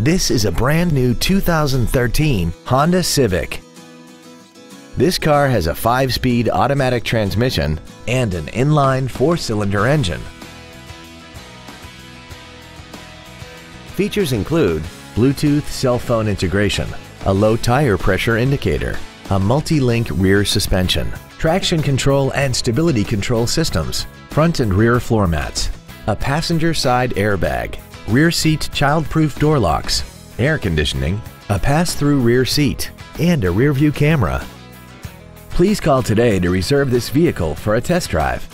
This is a brand new 2013 Honda Civic. This car has a 5-speed automatic transmission and an inline 4-cylinder engine. Features include Bluetooth cell phone integration, a low tire pressure indicator, a multi-link rear suspension, traction control and stability control systems, front and rear floor mats, a passenger side airbag, rear seat child-proof door locks, air conditioning, a pass-through rear seat, and a rear view camera. Please call today to reserve this vehicle for a test drive.